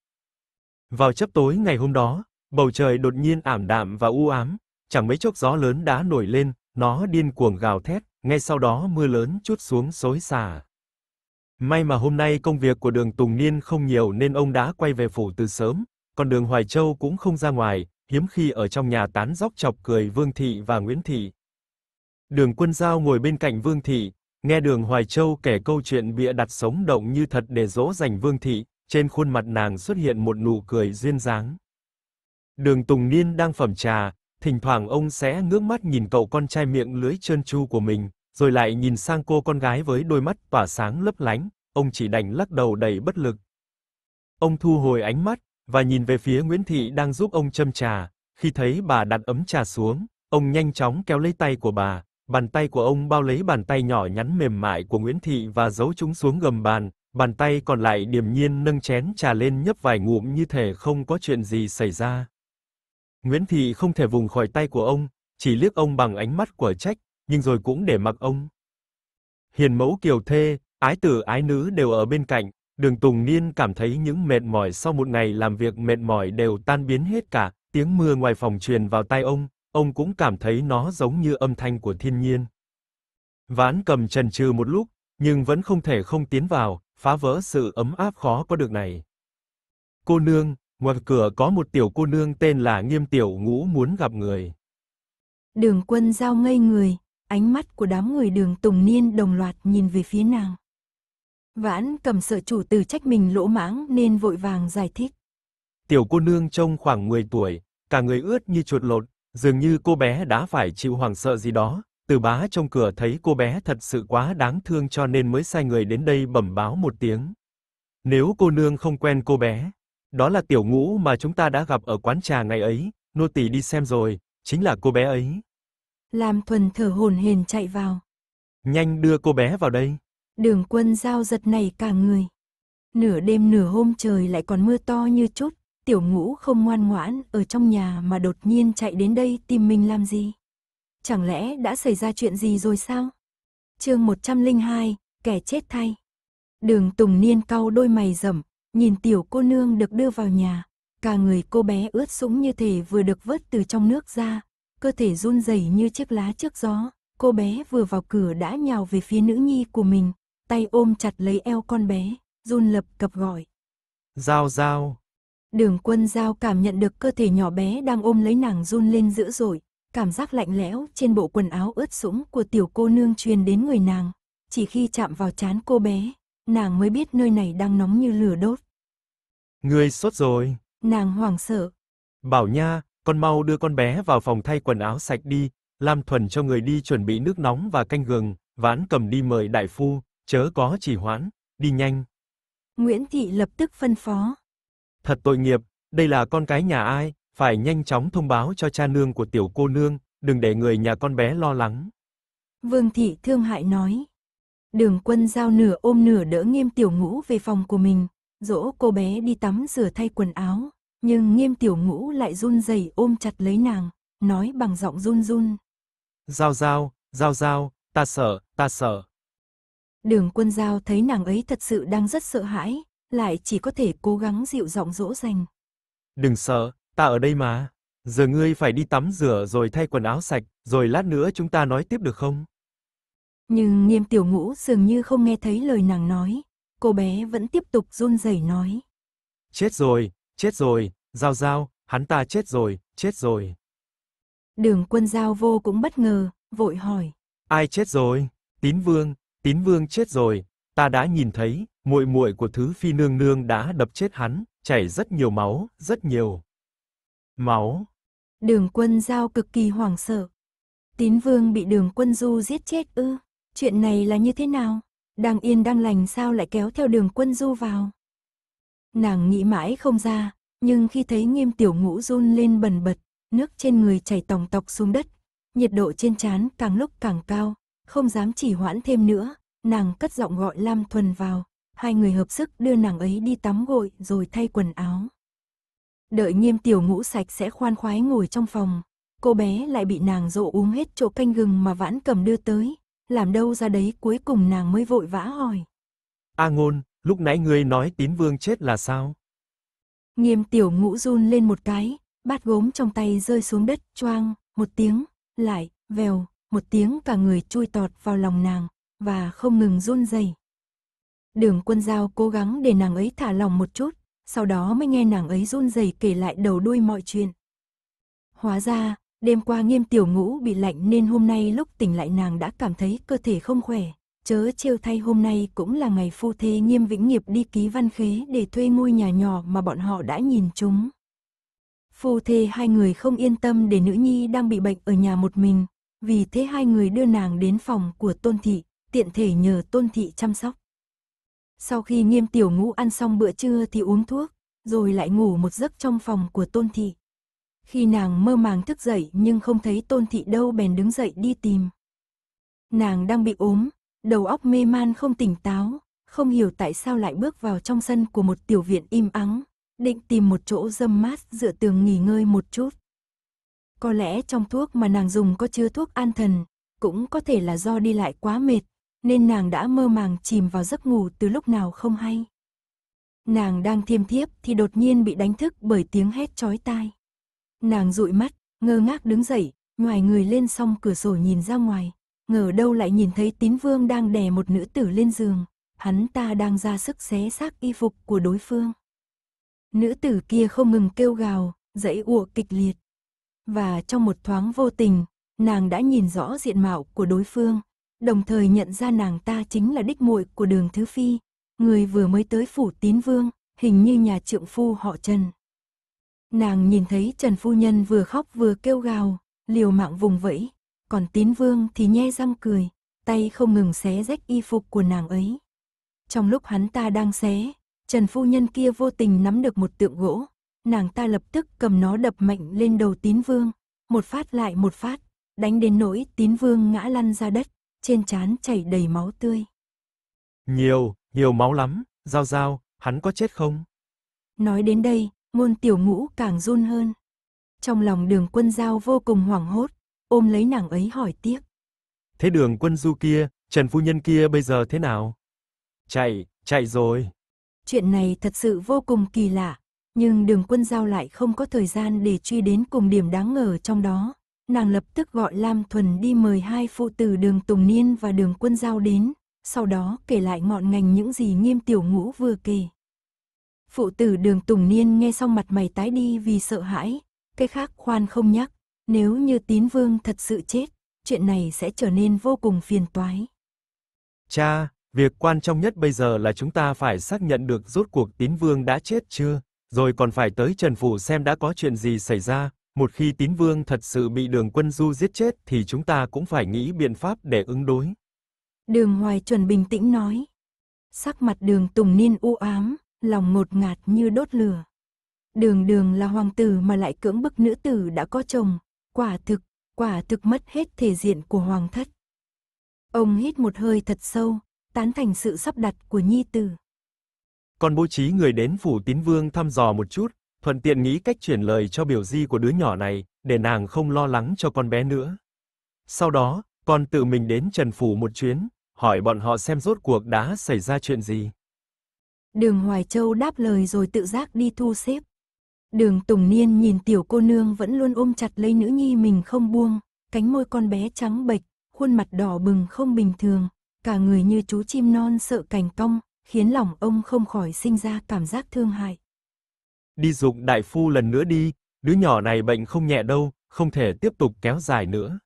Vào chấp tối ngày hôm đó, bầu trời đột nhiên ảm đạm và u ám, chẳng mấy chốc gió lớn đã nổi lên, nó điên cuồng gào thét, ngay sau đó mưa lớn chút xuống xối xả. May mà hôm nay công việc của đường Tùng Niên không nhiều nên ông đã quay về phủ từ sớm, còn đường Hoài Châu cũng không ra ngoài, hiếm khi ở trong nhà tán dóc chọc cười Vương Thị và Nguyễn Thị. Đường quân giao ngồi bên cạnh Vương Thị, nghe đường Hoài Châu kể câu chuyện bịa đặt sống động như thật để dỗ dành Vương Thị, trên khuôn mặt nàng xuất hiện một nụ cười duyên dáng. Đường Tùng Niên đang phẩm trà, thỉnh thoảng ông sẽ ngước mắt nhìn cậu con trai miệng lưới trơn tru của mình, rồi lại nhìn sang cô con gái với đôi mắt tỏa sáng lấp lánh, ông chỉ đành lắc đầu đầy bất lực. Ông thu hồi ánh mắt, và nhìn về phía Nguyễn Thị đang giúp ông châm trà, khi thấy bà đặt ấm trà xuống, ông nhanh chóng kéo lấy tay của bà, bàn tay của ông bao lấy bàn tay nhỏ nhắn mềm mại của Nguyễn Thị và giấu chúng xuống gầm bàn, bàn tay còn lại điềm nhiên nâng chén trà lên nhấp vài ngụm như thể không có chuyện gì xảy ra. Nguyễn Thị không thể vùng khỏi tay của ông, chỉ liếc ông bằng ánh mắt của trách, nhưng rồi cũng để mặc ông. Hiền mẫu kiều thê, ái tử ái nữ đều ở bên cạnh, đường Tùng Niên cảm thấy những mệt mỏi sau một ngày làm việc mệt mỏi đều tan biến hết cả, tiếng mưa ngoài phòng truyền vào tai ông, ông cũng cảm thấy nó giống như âm thanh của thiên nhiên. Vãn cầm trần trừ một lúc, nhưng vẫn không thể không tiến vào, phá vỡ sự ấm áp khó có được này. Cô nương, ngoài cửa có một tiểu cô nương tên là Nghiêm Tiểu Ngũ muốn gặp người. Đường quân giao ngây người, ánh mắt của đám người đường Tùng Niên đồng loạt nhìn về phía nàng. Vãn cầm sợ chủ tử trách mình lỗ mãng nên vội vàng giải thích. Tiểu cô nương trông khoảng 10 tuổi, cả người ướt như chuột lột, dường như cô bé đã phải chịu hoàng sợ gì đó. Từ bá trong cửa thấy cô bé thật sự quá đáng thương cho nên mới sai người đến đây bẩm báo một tiếng. Nếu cô nương không quen cô bé, đó là tiểu ngũ mà chúng ta đã gặp ở quán trà ngày ấy, nô tỳ đi xem rồi, chính là cô bé ấy. Làm thuần thở hồn hền chạy vào. Nhanh đưa cô bé vào đây. Đường quân giao giật nảy cả người. Nửa đêm nửa hôm trời lại còn mưa to như chút, tiểu ngũ không ngoan ngoãn ở trong nhà mà đột nhiên chạy đến đây tìm mình làm gì? Chẳng lẽ đã xảy ra chuyện gì rồi sao? chương 102, kẻ chết thay. Đường Tùng Niên cau đôi mày rậm, nhìn tiểu cô nương được đưa vào nhà. Cả người cô bé ướt sũng như thể vừa được vớt từ trong nước ra, cơ thể run rẩy như chiếc lá trước gió. Cô bé vừa vào cửa đã nhào về phía nữ nhi của mình, tay ôm chặt lấy eo con bé, run lập cập gọi. Giao giao. Đường quân giao cảm nhận được cơ thể nhỏ bé đang ôm lấy nàng run lên dữ dội, cảm giác lạnh lẽo trên bộ quần áo ướt sũng của tiểu cô nương truyền đến người nàng. Chỉ khi chạm vào chán cô bé, nàng mới biết nơi này đang nóng như lửa đốt. Người sốt rồi. Nàng hoảng sợ. Bảo nha, con mau đưa con bé vào phòng thay quần áo sạch đi, Lam Thuần cho người đi chuẩn bị nước nóng và canh gừng, vãn cầm đi mời đại phu, chớ có chỉ hoãn, đi nhanh. Nguyễn Thị lập tức phân phó. Thật tội nghiệp, đây là con cái nhà ai, phải nhanh chóng thông báo cho cha nương của tiểu cô nương, đừng để người nhà con bé lo lắng. Vương Thị thương hại nói. Đường quân giao nửa ôm nửa đỡ nghiêm tiểu ngũ về phòng của mình, dỗ cô bé đi tắm rửa thay quần áo, nhưng nghiêm tiểu ngũ lại run rẩy ôm chặt lấy nàng, nói bằng giọng run run. Giao giao, giao giao, ta sợ, ta sợ. Đường quân giao thấy nàng ấy thật sự đang rất sợ hãi, lại chỉ có thể cố gắng dịu giọng dỗ dành. Đừng sợ, ta ở đây mà. Giờ ngươi phải đi tắm rửa rồi thay quần áo sạch, rồi lát nữa chúng ta nói tiếp được không? Nhưng nghiêm tiểu ngũ dường như không nghe thấy lời nàng nói, cô bé vẫn tiếp tục run rẩy nói. Chết rồi, chết rồi, giao giao, hắn ta chết rồi, chết rồi. Đường quân giao vô cũng bất ngờ, vội hỏi. Ai chết rồi? Tín vương, tín vương chết rồi, ta đã nhìn thấy, muội muội của thứ phi nương nương đã đập chết hắn, chảy rất nhiều máu, rất nhiều. Máu. Đường quân giao cực kỳ hoảng sợ. Tín vương bị đường quân du giết chết ư, chuyện này là như thế nào? Đang yên đang lành sao lại kéo theo đường quân du vào? Nàng nghĩ mãi không ra, nhưng khi thấy nghiêm tiểu ngũ run lên bần bật, nước trên người chảy tòng tọc xuống đất, nhiệt độ trên trán càng lúc càng cao, không dám chỉ hoãn thêm nữa, nàng cất giọng gọi Lam Thuần vào, hai người hợp sức đưa nàng ấy đi tắm gội rồi thay quần áo. Đợi nghiêm tiểu ngũ sạch sẽ khoan khoái ngồi trong phòng, cô bé lại bị nàng dỗ uống hết chỗ canh gừng mà vãn cầm đưa tới, làm đâu ra đấy cuối cùng nàng mới vội vã hỏi. A ngôn, lúc nãy ngươi nói tín vương chết là sao? Nghiêm tiểu ngũ run lên một cái, bát gốm trong tay rơi xuống đất choang, một tiếng, lại, vèo, một tiếng cả người chui tọt vào lòng nàng, và không ngừng run rẩy. Đường quân giao cố gắng để nàng ấy thả lòng một chút, sau đó mới nghe nàng ấy run rẩy kể lại đầu đuôi mọi chuyện. Hóa ra, đêm qua nghiêm tiểu ngũ bị lạnh nên hôm nay lúc tỉnh lại nàng đã cảm thấy cơ thể không khỏe. Chớ trêu thay hôm nay cũng là ngày phu thê nghiêm vĩnh nghiệp đi ký văn khế để thuê ngôi nhà nhỏ mà bọn họ đã nhìn chúng. Phu thê hai người không yên tâm để nữ nhi đang bị bệnh ở nhà một mình, vì thế hai người đưa nàng đến phòng của tôn thị, tiện thể nhờ tôn thị chăm sóc. Sau khi nghiêm tiểu ngũ ăn xong bữa trưa thì uống thuốc, rồi lại ngủ một giấc trong phòng của tôn thị. Khi nàng mơ màng thức dậy nhưng không thấy tôn thị đâu bèn đứng dậy đi tìm. Nàng đang bị ốm, đầu óc mê man không tỉnh táo, không hiểu tại sao lại bước vào trong sân của một tiểu viện im ắng, định tìm một chỗ dâm mát dựa tường nghỉ ngơi một chút. Có lẽ trong thuốc mà nàng dùng có chứa thuốc an thần, cũng có thể là do đi lại quá mệt, nên nàng đã mơ màng chìm vào giấc ngủ từ lúc nào không hay. Nàng đang thiêm thiếp thì đột nhiên bị đánh thức bởi tiếng hét chói tai. Nàng dụi mắt, ngơ ngác đứng dậy, ngoài người lên xong cửa sổ nhìn ra ngoài, ngờ đâu lại nhìn thấy tín vương đang đè một nữ tử lên giường, hắn ta đang ra sức xé xác y phục của đối phương. Nữ tử kia không ngừng kêu gào, dãy ụa kịch liệt. Và trong một thoáng vô tình, nàng đã nhìn rõ diện mạo của đối phương, đồng thời nhận ra nàng ta chính là đích muội của đường Thứ Phi, người vừa mới tới phủ tín vương, hình như nhà trượng phu họ Trần. Nàng nhìn thấy Trần Phu Nhân vừa khóc vừa kêu gào, liều mạng vùng vẫy, còn tín vương thì nhe răng cười, tay không ngừng xé rách y phục của nàng ấy. Trong lúc hắn ta đang xé, Trần Phu Nhân kia vô tình nắm được một tượng gỗ, nàng ta lập tức cầm nó đập mạnh lên đầu tín vương, một phát lại một phát, đánh đến nỗi tín vương ngã lăn ra đất, trên trán chảy đầy máu tươi. Nhiều, nhiều máu lắm, Giao Giao, hắn có chết không? Nói đến đây, ngôn tiểu ngũ càng run hơn. Trong lòng đường quân giao vô cùng hoảng hốt, ôm lấy nàng ấy hỏi tiếc. Thế đường quân du kia, Trần Phu Nhân kia bây giờ thế nào? Chạy, chạy rồi. Chuyện này thật sự vô cùng kỳ lạ, nhưng đường quân giao lại không có thời gian để truy đến cùng điểm đáng ngờ trong đó. Nàng lập tức gọi Lam Thuần đi mời hai phụ tử đường Tùng Niên và đường quân giao đến, sau đó kể lại ngọn ngành những gì nghiêm tiểu ngũ vừa kể. Phụ tử đường Tùng Niên nghe xong mặt mày tái đi vì sợ hãi, cái khác khoan không nhắc, nếu như tín vương thật sự chết, chuyện này sẽ trở nên vô cùng phiền toái. Cha, việc quan trọng nhất bây giờ là chúng ta phải xác nhận được rốt cuộc tín vương đã chết chưa, rồi còn phải tới Trần Phủ xem đã có chuyện gì xảy ra, một khi tín vương thật sự bị đường quân du giết chết thì chúng ta cũng phải nghĩ biện pháp để ứng đối. Đường Hoài chuẩn bình tĩnh nói. Sắc mặt đường Tùng Niên u ám, lòng ngột ngạt như đốt lửa. Đường đường là hoàng tử mà lại cưỡng bức nữ tử đã có chồng, quả thực, quả thực mất hết thể diện của hoàng thất. Ông hít một hơi thật sâu, tán thành sự sắp đặt của nhi tử. Còn bố trí người đến phủ tín vương thăm dò một chút, thuận tiện nghĩ cách chuyển lời cho biểu di của đứa nhỏ này, để nàng không lo lắng cho con bé nữa. Sau đó, con tự mình đến Trần Phủ một chuyến, hỏi bọn họ xem rốt cuộc đã xảy ra chuyện gì. Đường Hoài Châu đáp lời rồi tự giác đi thu xếp. Đường Tùng Niên nhìn tiểu cô nương vẫn luôn ôm chặt lấy nữ nhi mình không buông, cánh môi con bé trắng bệch, khuôn mặt đỏ bừng không bình thường, cả người như chú chim non sợ cành cong, khiến lòng ông không khỏi sinh ra cảm giác thương hại. Đi dụng đại phu lần nữa đi, đứa nhỏ này bệnh không nhẹ đâu, không thể tiếp tục kéo dài nữa.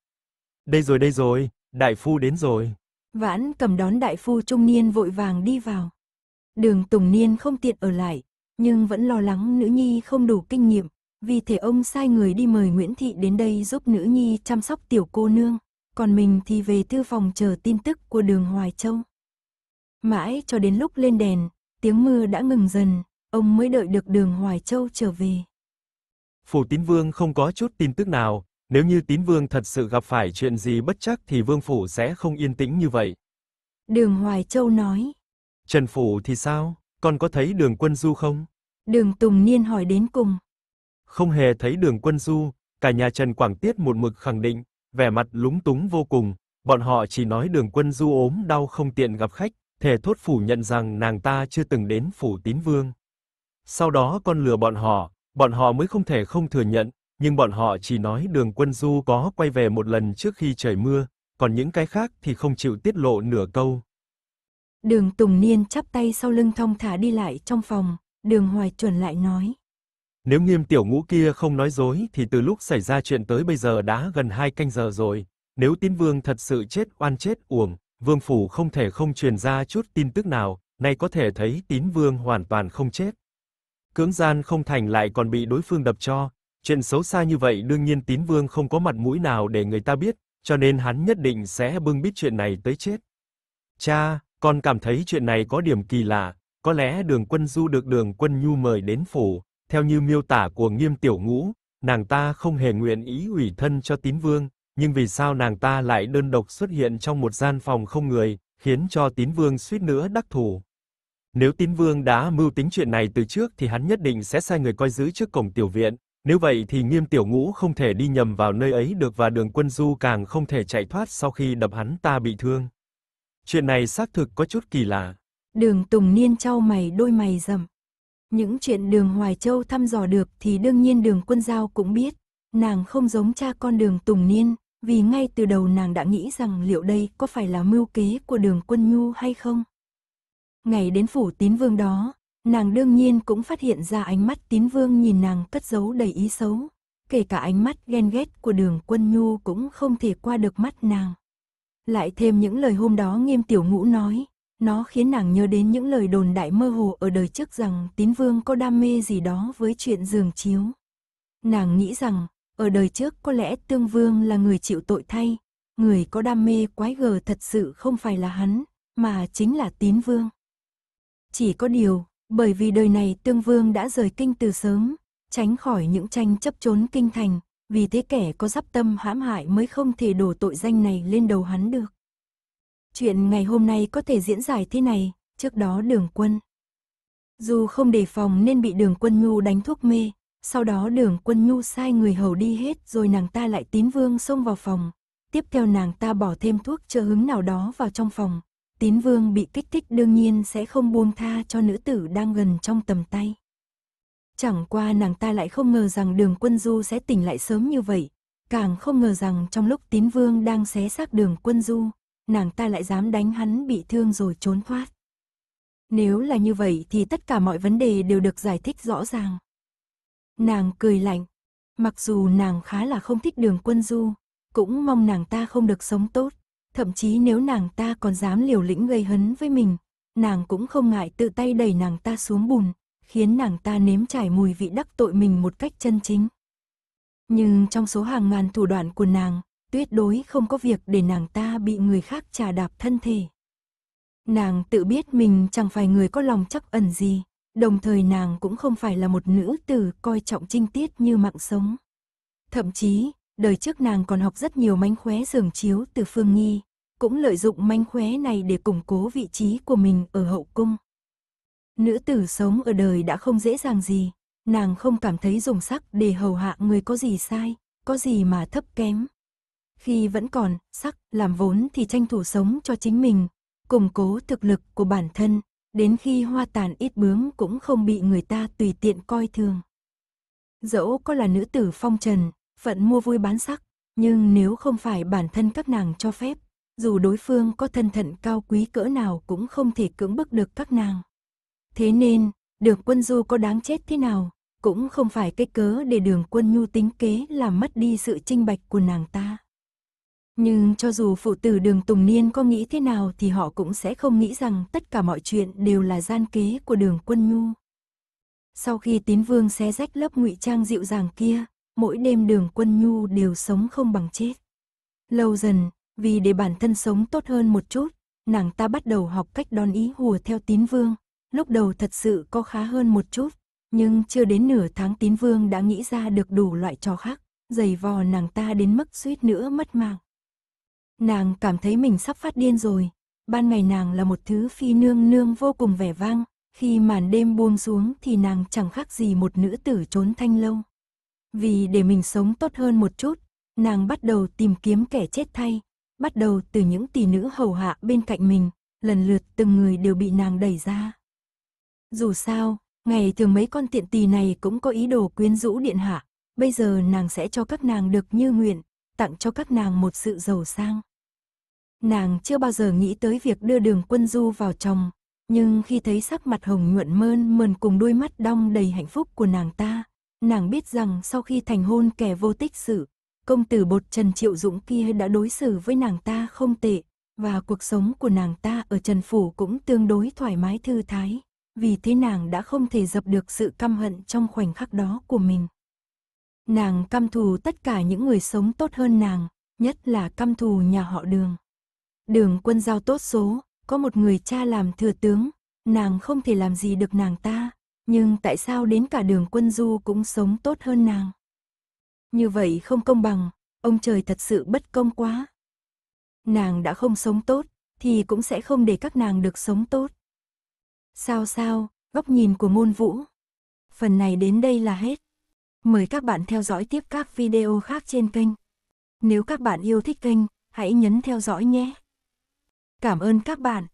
Đây rồi đây rồi, đại phu đến rồi. Vãn cầm đón đại phu trung niên vội vàng đi vào. Đường Tùng Niên không tiện ở lại, nhưng vẫn lo lắng nữ nhi không đủ kinh nghiệm, vì thế ông sai người đi mời Nguyễn Thị đến đây giúp nữ nhi chăm sóc tiểu cô nương, còn mình thì về thư phòng chờ tin tức của đường Hoài Châu. Mãi cho đến lúc lên đèn, tiếng mưa đã ngừng dần, ông mới đợi được đường Hoài Châu trở về. Phủ tín vương không có chút tin tức nào, nếu như tín vương thật sự gặp phải chuyện gì bất chắc thì vương phủ sẽ không yên tĩnh như vậy. Đường Hoài Châu nói. Trần Phủ thì sao, con có thấy đường quân du không? Đường Tùng Niên hỏi đến cùng. Không hề thấy đường quân du, cả nhà Trần Quảng Tiết một mực khẳng định, vẻ mặt lúng túng vô cùng, bọn họ chỉ nói đường quân du ốm đau không tiện gặp khách, thể thốt phủ nhận rằng nàng ta chưa từng đến phủ tín vương. Sau đó con lừa bọn họ, bọn họ mới không thể không thừa nhận, nhưng bọn họ chỉ nói đường quân du có quay về một lần trước khi trời mưa, còn những cái khác thì không chịu tiết lộ nửa câu. Đường Tùng Niên chắp tay sau lưng thong thả đi lại trong phòng, đường Hoài chuẩn lại nói. Nếu nghiêm tiểu ngũ kia không nói dối thì từ lúc xảy ra chuyện tới bây giờ đã gần hai canh giờ rồi, nếu tín vương thật sự chết oan chết uổng, vương phủ không thể không truyền ra chút tin tức nào, nay có thể thấy tín vương hoàn toàn không chết. Cưỡng gian không thành lại còn bị đối phương đập cho, chuyện xấu xa như vậy đương nhiên tín vương không có mặt mũi nào để người ta biết, cho nên hắn nhất định sẽ bưng bít chuyện này tới chết. Cha, con cảm thấy chuyện này có điểm kỳ lạ, có lẽ đường quân du được đường quân nhu mời đến phủ, theo như miêu tả của nghiêm tiểu ngũ, nàng ta không hề nguyện ý ủy thân cho tín vương, nhưng vì sao nàng ta lại đơn độc xuất hiện trong một gian phòng không người, khiến cho tín vương suýt nữa đắc thủ. Nếu tín vương đã mưu tính chuyện này từ trước thì hắn nhất định sẽ sai người coi giữ trước cổng tiểu viện, nếu vậy thì nghiêm tiểu ngũ không thể đi nhầm vào nơi ấy được và đường quân du càng không thể chạy thoát sau khi đập hắn ta bị thương. Chuyện này xác thực có chút kỳ lạ. Đường Tùng Niên trao mày đôi mày rậm. Những chuyện đường Hoài Châu thăm dò được thì đương nhiên đường quân giao cũng biết. Nàng không giống cha con đường Tùng Niên, vì ngay từ đầu nàng đã nghĩ rằng liệu đây có phải là mưu kế của đường quân nhu hay không. Ngày đến phủ tín vương đó, nàng đương nhiên cũng phát hiện ra ánh mắt tín vương nhìn nàng cất giấu đầy ý xấu. Kể cả ánh mắt ghen ghét của đường quân nhu cũng không thể qua được mắt nàng. Lại thêm những lời hôm đó nghiêm tiểu ngũ nói, nó khiến nàng nhớ đến những lời đồn đại mơ hồ ở đời trước rằng tín vương có đam mê gì đó với chuyện giường chiếu. Nàng nghĩ rằng, ở đời trước có lẽ tương vương là người chịu tội thay, người có đam mê quái gở thật sự không phải là hắn, mà chính là tín vương. Chỉ có điều, bởi vì đời này tương vương đã rời kinh từ sớm, tránh khỏi những tranh chấp trốn kinh thành, vì thế kẻ có giáp tâm hãm hại mới không thể đổ tội danh này lên đầu hắn được. Chuyện ngày hôm nay có thể diễn giải thế này, trước đó đường quân. Dù không đề phòng nên bị đường quân nhu đánh thuốc mê, sau đó đường quân nhu sai người hầu đi hết rồi nàng ta lại tín vương xông vào phòng. Tiếp theo nàng ta bỏ thêm thuốc trợ hứng nào đó vào trong phòng. Tín vương bị kích thích đương nhiên sẽ không buông tha cho nữ tử đang gần trong tầm tay. Chẳng qua nàng ta lại không ngờ rằng đường quân du sẽ tỉnh lại sớm như vậy, càng không ngờ rằng trong lúc tín vương đang xé xác đường quân du, nàng ta lại dám đánh hắn bị thương rồi trốn thoát. Nếu là như vậy thì tất cả mọi vấn đề đều được giải thích rõ ràng. Nàng cười lạnh, mặc dù nàng khá là không thích đường quân du, cũng mong nàng ta không được sống tốt, thậm chí nếu nàng ta còn dám liều lĩnh gây hấn với mình, nàng cũng không ngại tự tay đẩy nàng ta xuống bùn, khiến nàng ta nếm trải mùi vị đắc tội mình một cách chân chính. Nhưng trong số hàng ngàn thủ đoạn của nàng, tuyệt đối không có việc để nàng ta bị người khác trà đạp thân thể. Nàng tự biết mình chẳng phải người có lòng chắc ẩn gì, đồng thời nàng cũng không phải là một nữ tử coi trọng trinh tiết như mạng sống. Thậm chí, đời trước nàng còn học rất nhiều mánh khóe giường chiếu từ Phương Nghi, cũng lợi dụng mánh khóe này để củng cố vị trí của mình ở hậu cung. Nữ tử sống ở đời đã không dễ dàng gì, nàng không cảm thấy dùng sắc để hầu hạ người có gì sai, có gì mà thấp kém. Khi vẫn còn, sắc, làm vốn thì tranh thủ sống cho chính mình, củng cố thực lực của bản thân, đến khi hoa tàn ít bướm cũng không bị người ta tùy tiện coi thường. Dẫu có là nữ tử phong trần, phận mua vui bán sắc, nhưng nếu không phải bản thân các nàng cho phép, dù đối phương có thân thận cao quý cỡ nào cũng không thể cưỡng bức được các nàng. Thế nên, đường quân du có đáng chết thế nào, cũng không phải cái cớ để đường quân nhu tính kế làm mất đi sự trinh bạch của nàng ta. Nhưng cho dù phụ tử đường Tùng Niên có nghĩ thế nào thì họ cũng sẽ không nghĩ rằng tất cả mọi chuyện đều là gian kế của đường quân nhu. Sau khi tín vương xé rách lớp ngụy trang dịu dàng kia, mỗi đêm đường quân nhu đều sống không bằng chết. Lâu dần, vì để bản thân sống tốt hơn một chút, nàng ta bắt đầu học cách đón ý hùa theo tín vương. Lúc đầu thật sự có khá hơn một chút, nhưng chưa đến nửa tháng tín vương đã nghĩ ra được đủ loại trò khác, giày vò nàng ta đến mức suýt nữa mất mạng. Nàng cảm thấy mình sắp phát điên rồi, ban ngày nàng là một thứ phi nương nương vô cùng vẻ vang, khi màn đêm buông xuống thì nàng chẳng khác gì một nữ tử trốn thanh lâu. Vì để mình sống tốt hơn một chút, nàng bắt đầu tìm kiếm kẻ chết thay, bắt đầu từ những tỷ nữ hầu hạ bên cạnh mình, lần lượt từng người đều bị nàng đẩy ra. Dù sao, ngày thường mấy con tiện tỳ này cũng có ý đồ quyến rũ điện hạ, bây giờ nàng sẽ cho các nàng được như nguyện, tặng cho các nàng một sự giàu sang. Nàng chưa bao giờ nghĩ tới việc đưa đường quân du vào chồng, nhưng khi thấy sắc mặt hồng nhuận mơn mờn cùng đôi mắt đong đầy hạnh phúc của nàng ta, nàng biết rằng sau khi thành hôn kẻ vô tích sự, công tử bột Trần Triệu Dũng kia đã đối xử với nàng ta không tệ, và cuộc sống của nàng ta ở Trần Phủ cũng tương đối thoải mái thư thái, vì thế nàng đã không thể dập được sự căm hận trong khoảnh khắc đó của mình. Nàng căm thù tất cả những người sống tốt hơn nàng, nhất là căm thù nhà họ đường. Đường quân giao tốt số, có một người cha làm thừa tướng, nàng không thể làm gì được nàng ta, nhưng tại sao đến cả đường quân du cũng sống tốt hơn nàng? Như vậy không công bằng, ông trời thật sự bất công quá. Nàng đã không sống tốt, thì cũng sẽ không để các nàng được sống tốt. Sao sao, góc nhìn của ngôn vũ. Phần này đến đây là hết. Mời các bạn theo dõi tiếp các video khác trên kênh. Nếu các bạn yêu thích kênh, hãy nhấn theo dõi nhé. Cảm ơn các bạn.